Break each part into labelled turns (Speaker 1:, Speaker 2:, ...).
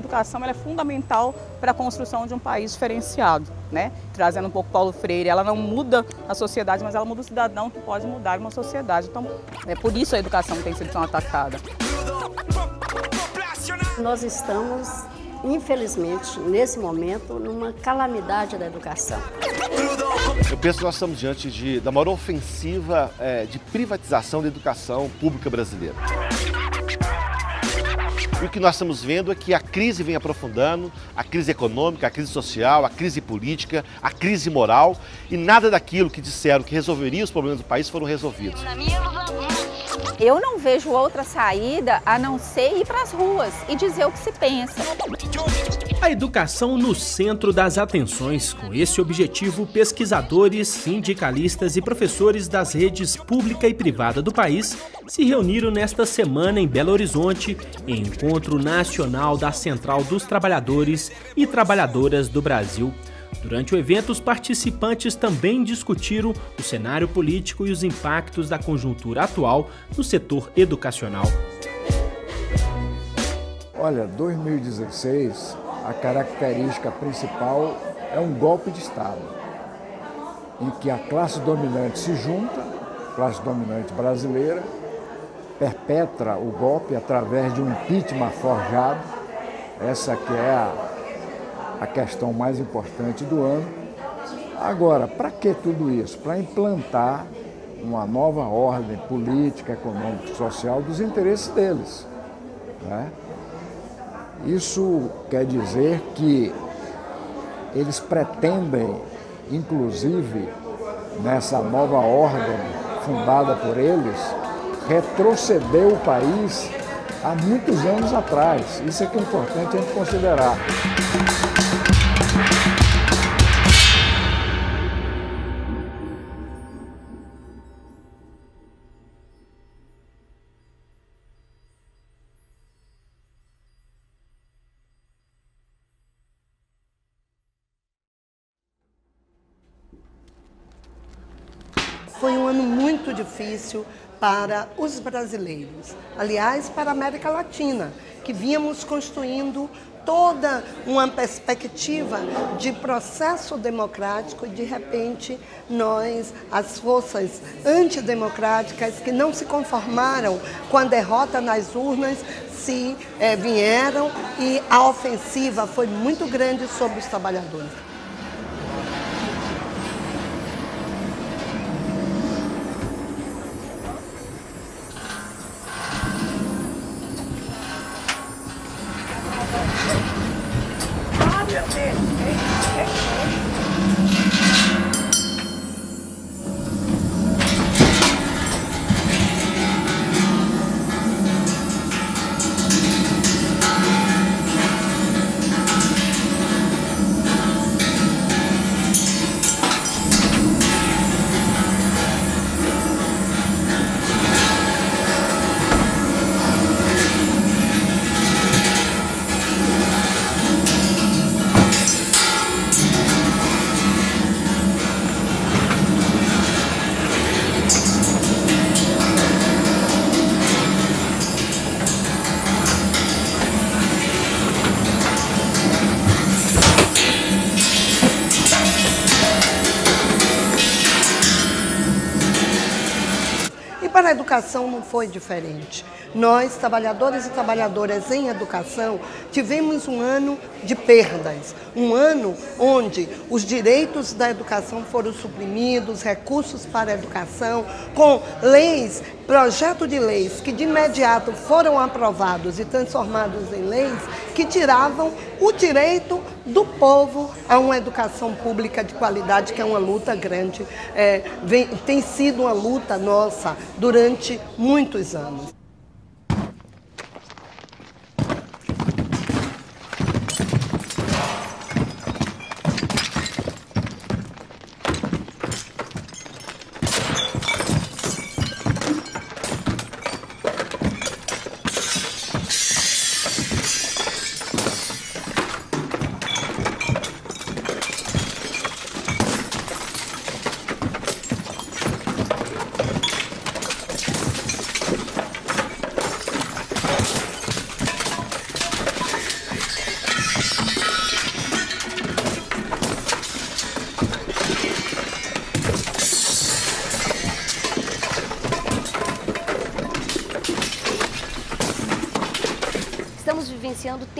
Speaker 1: A educação é fundamental para a construção de um país diferenciado, né? Trazendo um pouco Paulo Freire, ela não muda a sociedade, mas ela muda o cidadão que pode mudar uma sociedade. Então, é por isso a educação tem sido tão atacada.
Speaker 2: Nós estamos, infelizmente, nesse momento, numa calamidade da educação.
Speaker 3: Eu penso que nós estamos diante de, da maior ofensiva é, de privatização da educação pública brasileira. E o que nós estamos vendo é que a crise vem aprofundando, a crise econômica, a crise social, a crise política, a crise moral, e nada daquilo que disseram que resolveria os problemas do país foram resolvidos.
Speaker 4: Eu não vejo outra saída a não ser ir para as ruas e dizer o que se pensa.
Speaker 5: A educação no centro das atenções. Com esse objetivo, pesquisadores, sindicalistas e professores das redes pública e privada do país se reuniram nesta semana em Belo Horizonte, em Encontro Nacional da Central dos Trabalhadores e Trabalhadoras do Brasil. Durante o evento, os participantes também discutiram o cenário político e os impactos da conjuntura atual no setor educacional.
Speaker 6: Olha, 2016, a característica principal é um golpe de Estado, em que a classe dominante se junta, classe dominante brasileira, perpetra o golpe através de um impeachment forjado, essa que é a, a questão mais importante do ano. Agora, para que tudo isso? Para implantar uma nova ordem política, econômica e social dos interesses deles. Né? Isso quer dizer que eles pretendem, inclusive, nessa nova ordem fundada por eles, retroceder o país há muitos anos atrás. Isso é que é importante a gente considerar.
Speaker 7: Foi um ano muito difícil para os brasileiros, aliás, para a América Latina, que vínhamos construindo toda uma perspectiva de processo democrático e de repente nós, as forças antidemocráticas que não se conformaram com a derrota nas urnas, se é, vieram e a ofensiva foi muito grande sobre os trabalhadores. Okay. Para a educação não foi diferente. Nós, trabalhadores e trabalhadoras em educação, tivemos um ano de perdas, um ano onde os direitos da educação foram suprimidos, recursos para a educação, com leis, projeto de leis que de imediato foram aprovados e transformados em leis que tiravam o direito do povo a uma educação pública de qualidade, que é uma luta grande, é, vem, tem sido uma luta nossa durante muitos anos.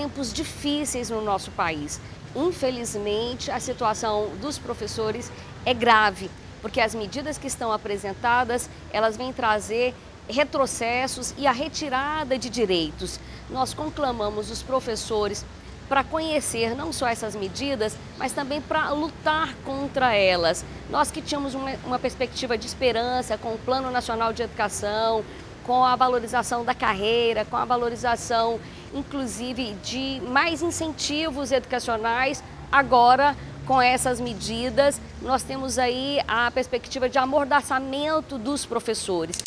Speaker 8: Tempos difíceis no nosso país. Infelizmente, a situação dos professores é grave, porque as medidas que estão apresentadas, elas vêm trazer retrocessos e a retirada de direitos. Nós conclamamos os professores para conhecer não só essas medidas, mas também para lutar contra elas. Nós que tínhamos uma, uma, perspectiva de esperança com o Plano Nacional de Educação, com a valorização da carreira, com a valorização, inclusive, de mais incentivos educacionais, agora com essas medidas, nós temos aí a perspectiva de amordaçamento dos professores.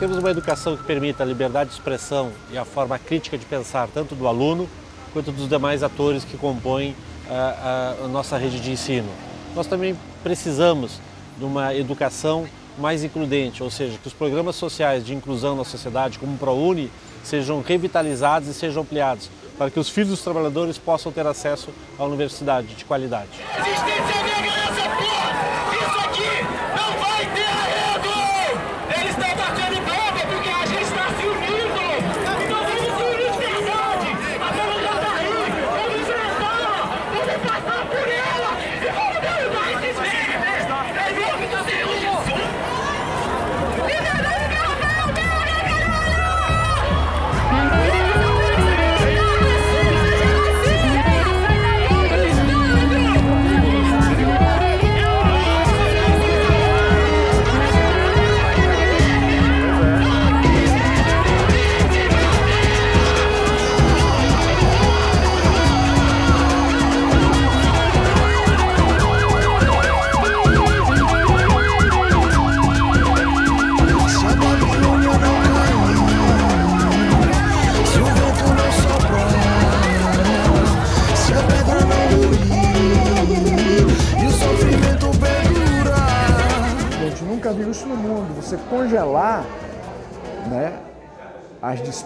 Speaker 9: temos uma educação que permita a liberdade de expressão e a forma crítica de pensar, tanto do aluno quanto dos demais atores que compõem a, a, nossa rede de ensino. Nós também precisamos de uma educação mais includente, ou seja, que os programas sociais de inclusão na sociedade, como o ProUni, sejam revitalizados e sejam ampliados, para que os filhos dos trabalhadores possam ter acesso à universidade de qualidade.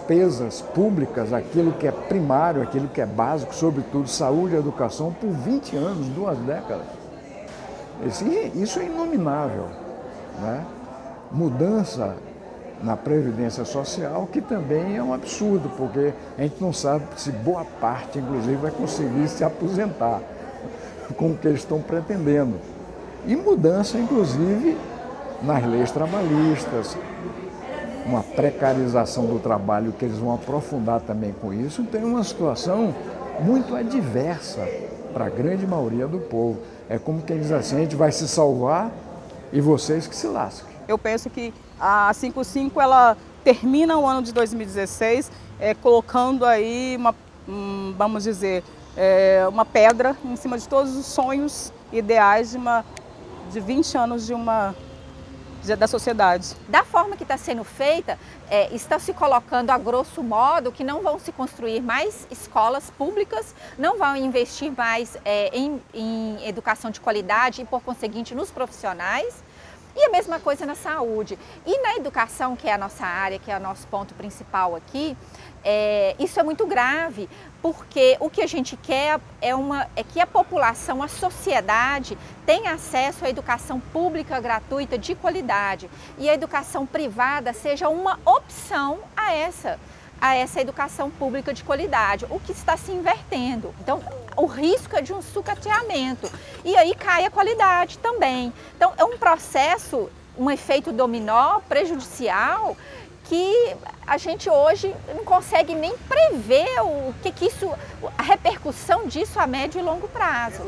Speaker 6: Despesas públicas, aquilo que é primário, aquilo que é básico, sobretudo saúde e educação, por 20 anos, duas décadas. isso é inominável. Né? Mudança na Previdência Social, que também é um absurdo, porque a gente não sabe se boa parte, inclusive, vai conseguir se aposentar com o que eles estão pretendendo. E mudança, inclusive, nas leis trabalhistas, uma precarização do trabalho que eles vão aprofundar também com isso, tem uma situação muito adversa para a grande maioria do povo. É como quem diz assim, a gente vai se salvar e vocês que se lasquem.
Speaker 1: Eu penso que a 55 ela termina o ano de 2016 é, colocando aí uma, um, vamos dizer, é, uma pedra em cima de todos os sonhos ideais de, uma, de 20 anos de uma da sociedade.
Speaker 4: Da forma que está sendo feita, é, está se colocando a grosso modo que não vão se construir mais escolas públicas, não vão investir mais é, em, em educação de qualidade e, por conseguinte, nos profissionais. E a mesma coisa na saúde. E na educação, que é a nossa área, que é o nosso ponto principal aqui, é, isso é muito grave, porque o que a gente quer é, uma, é que a população, a sociedade, tenha acesso à educação pública gratuita de qualidade e a educação privada seja uma opção a essa a essa educação pública de qualidade, o que está se invertendo. Então, o risco é de um sucateamento e aí cai a qualidade também. Então, é um processo, um efeito dominó prejudicial que a gente hoje não consegue nem prever o que, que isso, a repercussão disso a médio e longo prazo.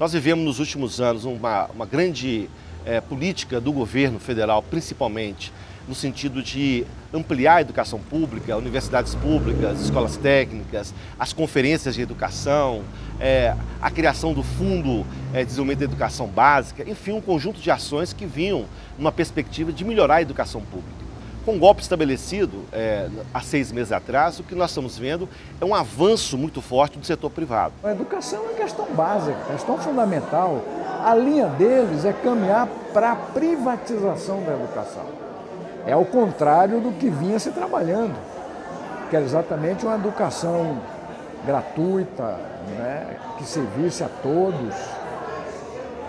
Speaker 3: Nós vivemos nos últimos anos uma, uma grande é, política do governo federal, principalmente, no sentido de ampliar a educação pública, universidades públicas, escolas técnicas, as conferências de educação, é, a criação do Fundo é, de Desenvolvimento da Educação Básica, enfim, um conjunto de ações que vinham numa perspectiva de melhorar a educação pública. Com o golpe estabelecido é, há seis meses atrás, o que nós estamos vendo é um avanço muito forte do setor privado.
Speaker 6: A educação é questão básica, questão fundamental. A linha deles é caminhar para a privatização da educação. É o contrário do que vinha se trabalhando. que era exatamente uma educação gratuita, né, que servisse a todos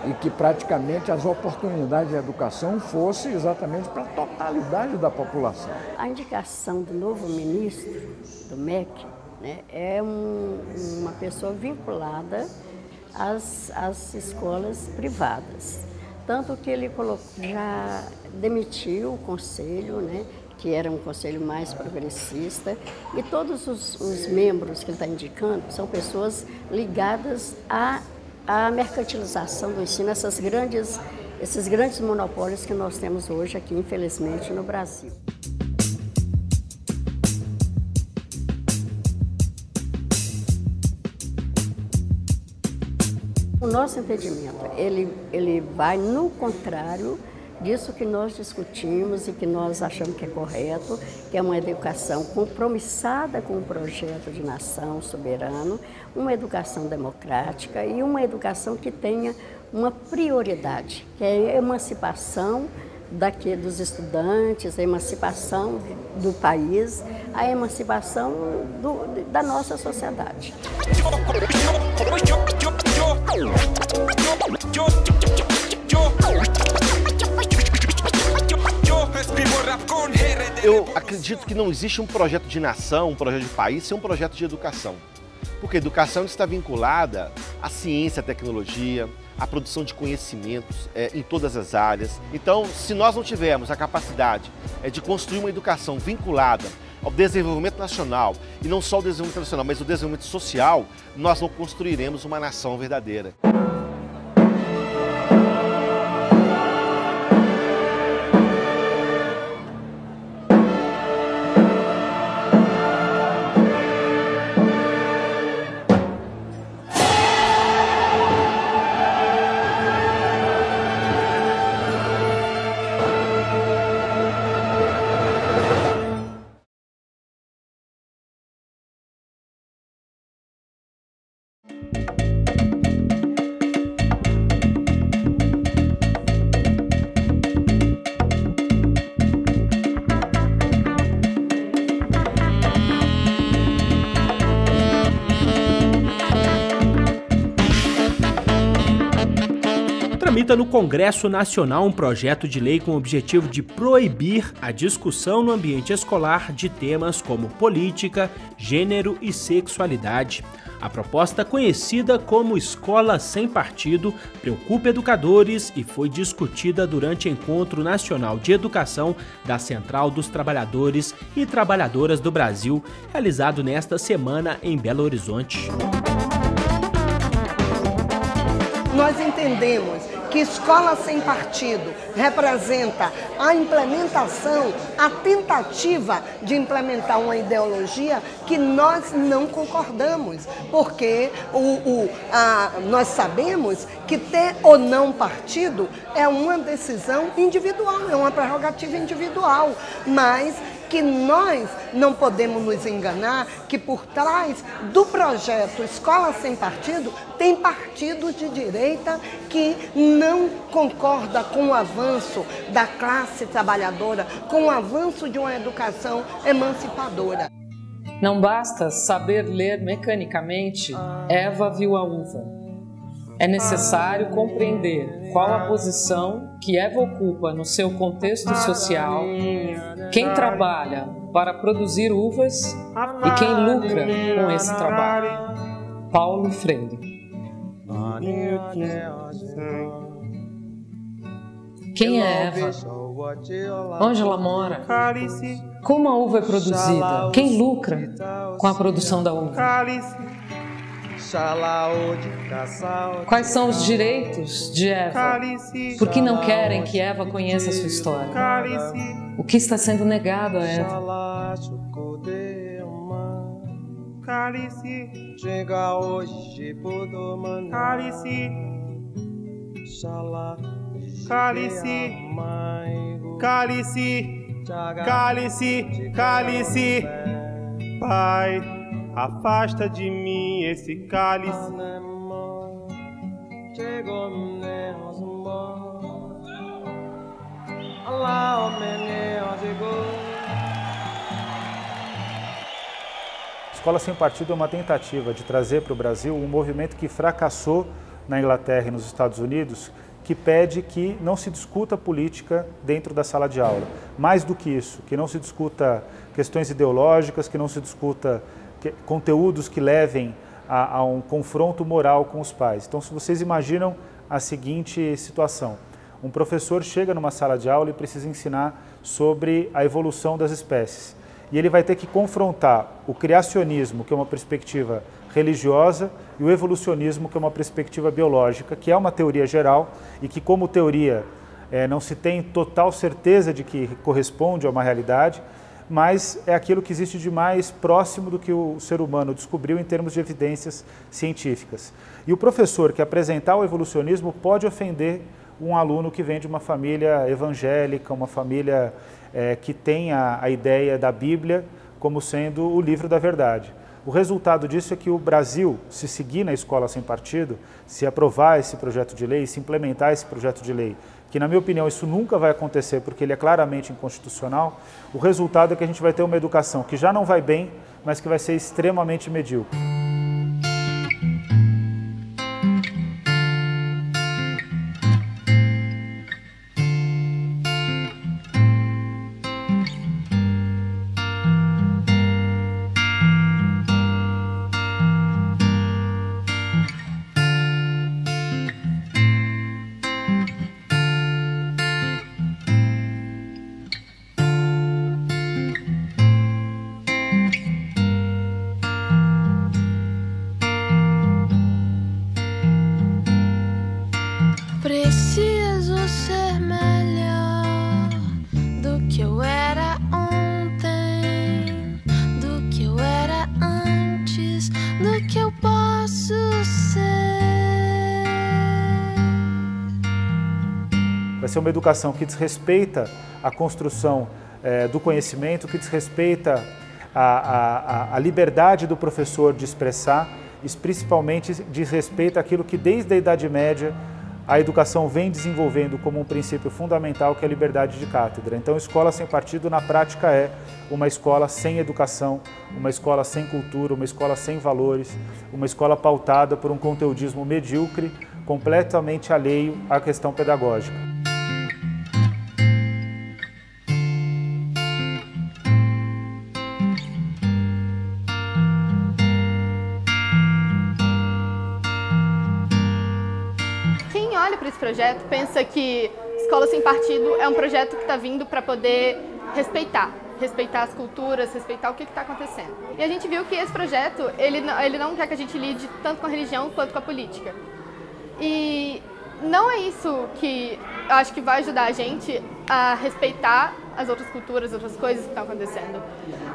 Speaker 6: e que praticamente as oportunidades de educação fossem exatamente para a totalidade da população.
Speaker 2: A indicação do novo ministro do MEC né, é um, uma pessoa vinculada às, às escolas privadas. Tanto que ele colocou, já demitiu o conselho, né, que era um conselho mais progressista, e todos os, os membros que ele está indicando são pessoas ligadas à, à mercantilização do ensino, essas grandes, esses grandes monopólios que nós temos hoje aqui, infelizmente, no Brasil. O nosso entendimento, ele, ele vai no contrário disso que nós discutimos e que nós achamos que é correto, que é uma educação compromissada com o projeto de nação soberano, uma educação democrática e uma educação que tenha uma prioridade, que é a emancipação daqui dos estudantes, a emancipação do país, a emancipação do, da nossa sociedade.
Speaker 3: Eu acredito que não existe um projeto de nação, um projeto de país, sem um projeto de educação. Porque a educação está vinculada à ciência, à tecnologia, à produção de conhecimentos é, em todas as áreas. Então, se nós não tivermos a capacidade é, de construir uma educação vinculada ao desenvolvimento nacional, e não só o desenvolvimento nacional, mas o desenvolvimento social, nós não construiremos uma nação verdadeira.
Speaker 5: Tramita no Congresso Nacional um projeto de lei com o objetivo de proibir a discussão no ambiente escolar de temas como política, gênero e sexualidade. A proposta, conhecida como Escola Sem Partido, preocupa educadores e foi discutida durante o Encontro Nacional de Educação da Central dos Trabalhadores e Trabalhadoras do Brasil, realizado nesta semana em Belo Horizonte.
Speaker 7: Nós entendemos que escola sem partido representa a implementação, a tentativa de implementar uma ideologia que nós não concordamos, porque o, o, a, nós sabemos que ter ou não partido é uma decisão individual, é uma prerrogativa individual, mas que nós não podemos nos enganar que por trás do projeto Escola Sem Partido tem partidos de direita que não concorda com o avanço da classe trabalhadora, com o avanço de uma educação emancipadora.
Speaker 10: Não basta saber ler mecanicamente, Eva viu a uva. É necessário compreender qual a posição que Eva ocupa no seu contexto social, quem trabalha para produzir uvas e quem lucra com esse trabalho. Paulo Freire. Quem é Eva? Onde ela mora? Como a uva é produzida? Quem lucra com a produção da uva? Quais são os direitos de Eva? Por que não querem que Eva conheça a sua história? O que está sendo negado a Eva? Cálice, cálice, cálice, cálice, Pai. Afasta de mim esse cálice.
Speaker 11: Escola Sem Partido é uma tentativa de trazer para o Brasil um movimento que fracassou na Inglaterra e nos Estados Unidos, que pede que não se discuta política dentro da sala de aula. Mais do que isso, que não se discuta questões ideológicas, que não se discuta conteúdos que levem a, a um confronto moral com os pais. Então, se vocês imaginam a seguinte situação: um professor chega numa sala de aula e precisa ensinar sobre a evolução das espécies. E ele vai ter que confrontar o criacionismo, que é uma perspectiva religiosa, e o evolucionismo, que é uma perspectiva biológica, que é uma teoria geral e que, como teoria, é, não se tem total certeza de que corresponde a uma realidade, mas é aquilo que existe de mais próximo do que o ser humano descobriu em termos de evidências científicas. E o professor que apresentar o evolucionismo pode ofender um aluno que vem de uma família evangélica, uma família é, que tem a, a ideia da Bíblia como sendo o livro da verdade. O resultado disso é que o Brasil, se seguir na escola sem partido, se aprovar esse projeto de lei, se implementar esse projeto de lei, que na minha opinião isso nunca vai acontecer porque ele é claramente inconstitucional, o resultado é que a gente vai ter uma educação que já não vai bem, mas que vai ser extremamente medíocre. Ser uma educação que desrespeita a construção é, do conhecimento, que desrespeita a, a, a, liberdade do professor de expressar, e principalmente desrespeita aquilo que desde a Idade Média a educação vem desenvolvendo como um princípio fundamental, que é a liberdade de cátedra. Então, escola sem partido, na prática, é uma escola sem educação, uma escola sem cultura, uma escola sem valores, uma escola pautada por um conteudismo medíocre, completamente alheio à questão pedagógica.
Speaker 12: Projeto pensa que Escola Sem Partido é um projeto que está vindo para poder respeitar, respeitar as culturas, respeitar o que está acontecendo. E a gente viu que esse projeto, ele, ele não quer que a gente lide tanto com a religião quanto com a política. E não é isso que eu acho que vai ajudar a gente a respeitar as outras culturas, outras coisas que estão acontecendo.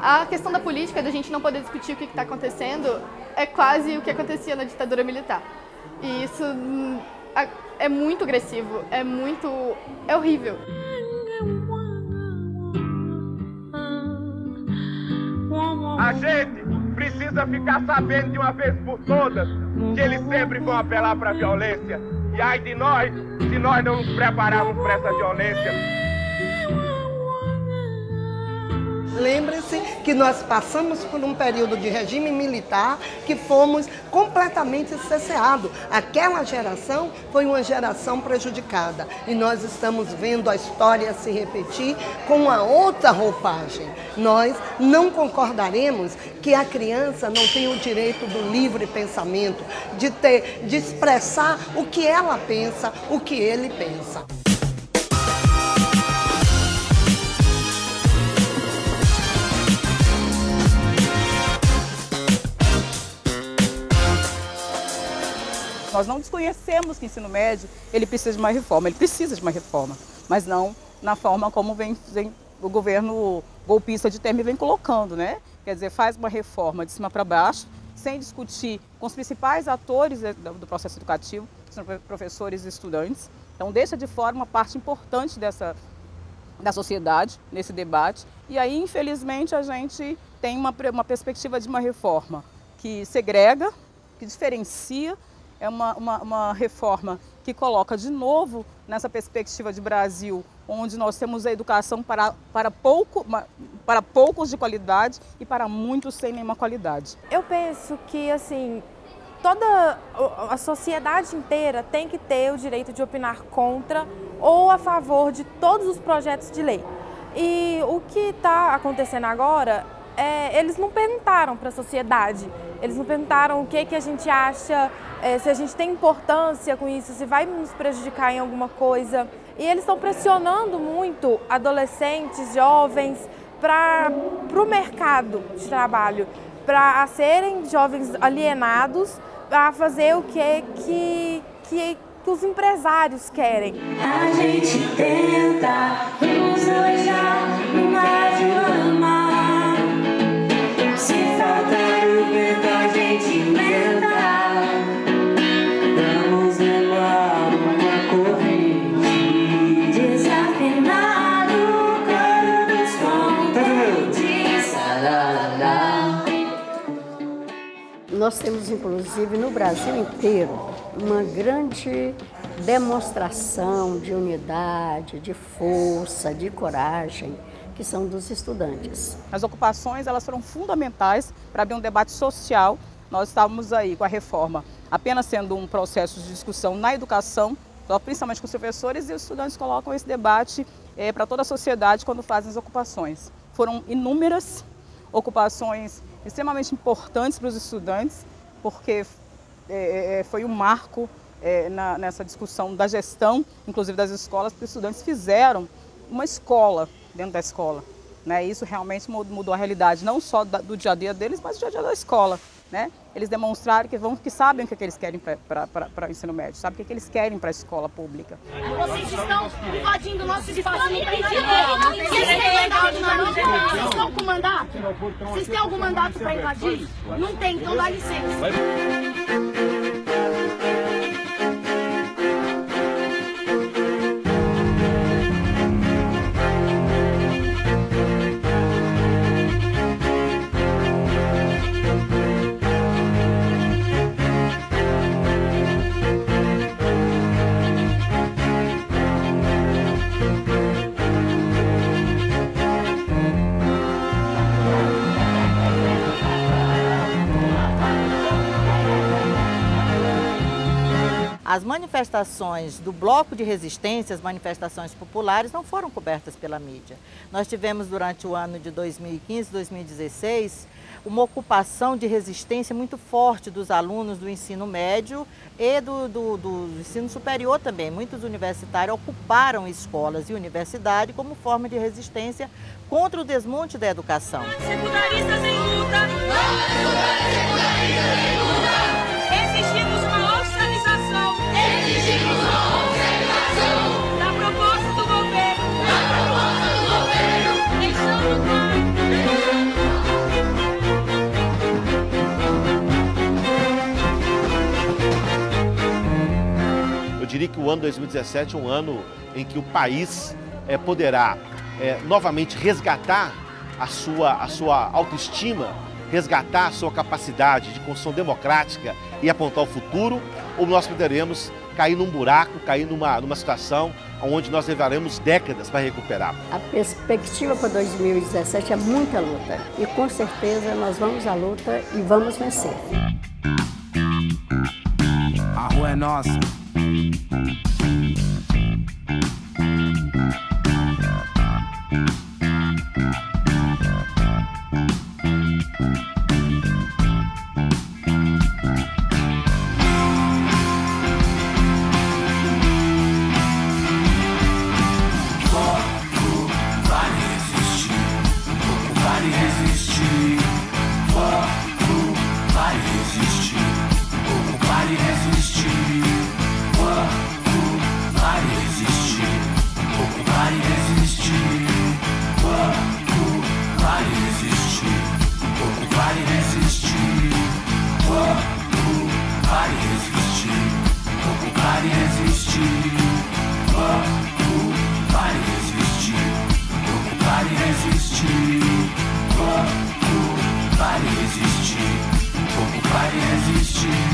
Speaker 12: A questão da política, da gente não poder discutir o que está acontecendo, é quase o que acontecia na ditadura militar. E isso é muito agressivo, é muito. é horrível.
Speaker 13: A gente precisa ficar sabendo de uma vez por todas que eles sempre vão apelar para a violência. E ai de nós, se nós não nos prepararmos para essa violência.
Speaker 7: Lembre-se que nós passamos por um período de regime militar que fomos completamente cesseados. Aquela geração foi uma geração prejudicada e nós estamos vendo a história se repetir com uma outra roupagem. Nós não concordaremos que a criança não tem o direito do livre pensamento, de ter, de expressar o que ela pensa, o que ele pensa.
Speaker 1: Nós não desconhecemos que o ensino médio ele precisa de uma reforma, ele precisa de uma reforma, mas não na forma como vem, vem o governo golpista de Temer vem colocando, né? Quer dizer, faz uma reforma de cima para baixo, sem discutir com os principais atores do processo educativo, que são professores e estudantes. Então, deixa de fora uma parte importante dessa, da sociedade nesse debate. E aí, infelizmente, a gente tem uma, uma perspectiva de uma reforma que segrega, que diferencia é uma, uma, uma reforma que coloca de novo nessa perspectiva de Brasil, onde nós temos a educação para, para, pouco, para poucos de qualidade e para muitos sem nenhuma qualidade.
Speaker 14: Eu penso que assim toda a sociedade inteira tem que ter o direito de opinar contra ou a favor de todos os projetos de lei. E o que está acontecendo agora é, eles não perguntaram para a sociedade, eles não perguntaram o que, que a gente acha, é, se a gente tem importância com isso, se vai nos prejudicar em alguma coisa. E eles estão pressionando muito adolescentes, jovens, para o mercado de trabalho, para serem jovens alienados, para fazer o que, que, que, que os empresários querem.
Speaker 15: A gente tenta nos alejar.
Speaker 2: Nós temos, inclusive, no Brasil inteiro, uma grande demonstração de unidade, de força, de coragem que são dos estudantes.
Speaker 1: As ocupações elas foram fundamentais para abrir um debate social. Nós estávamos aí com a reforma apenas sendo um processo de discussão na educação, principalmente com os professores, e os estudantes colocam esse debate é, para toda a sociedade quando fazem as ocupações. Foram inúmeras ocupações extremamente importantes para os estudantes, porque é, é, foi um marco é, na, nessa discussão da gestão, inclusive das escolas, porque os estudantes fizeram uma escola dentro da escola. Né? Isso realmente mudou a realidade, não só do dia a dia deles, mas do dia a dia da escola. Né? Eles demonstraram que, vão, que sabem o que, é que eles querem para o ensino médio, sabem o que, é que eles querem para a escola pública.
Speaker 16: Vocês estão invadindo nosso espaço de Vocês estão com mandato? Vocês têm algum mandato para invadir? Não tem, então dá licença.
Speaker 17: As manifestações do bloco de resistência, as manifestações populares, não foram cobertas pela mídia. Nós tivemos durante o ano de 2015, 2016, uma ocupação de resistência muito forte dos alunos do ensino médio e do, do, do ensino superior também. Muitos universitários ocuparam escolas e universidade como forma de resistência contra o desmonte da educação.
Speaker 15: Secundaristas em luta! Secundaristas em luta! Exigimos
Speaker 3: diria que o ano 2017 é um ano em que o país é, poderá é, novamente resgatar a sua, a sua autoestima, resgatar a sua capacidade de construção democrática e apontar o futuro, ou nós poderemos cair num buraco, cair numa, numa situação onde nós levaremos décadas para recuperar.
Speaker 2: A perspectiva para 2017 é muita luta e com certeza nós vamos à luta e vamos vencer.
Speaker 18: A rua é nossa Mm-hmm.
Speaker 19: Ocupar existir, resistir, ocupar e existir. Ocupar e resistir, ocupar e resistir. Ocupar e resistir, ocupar e existir.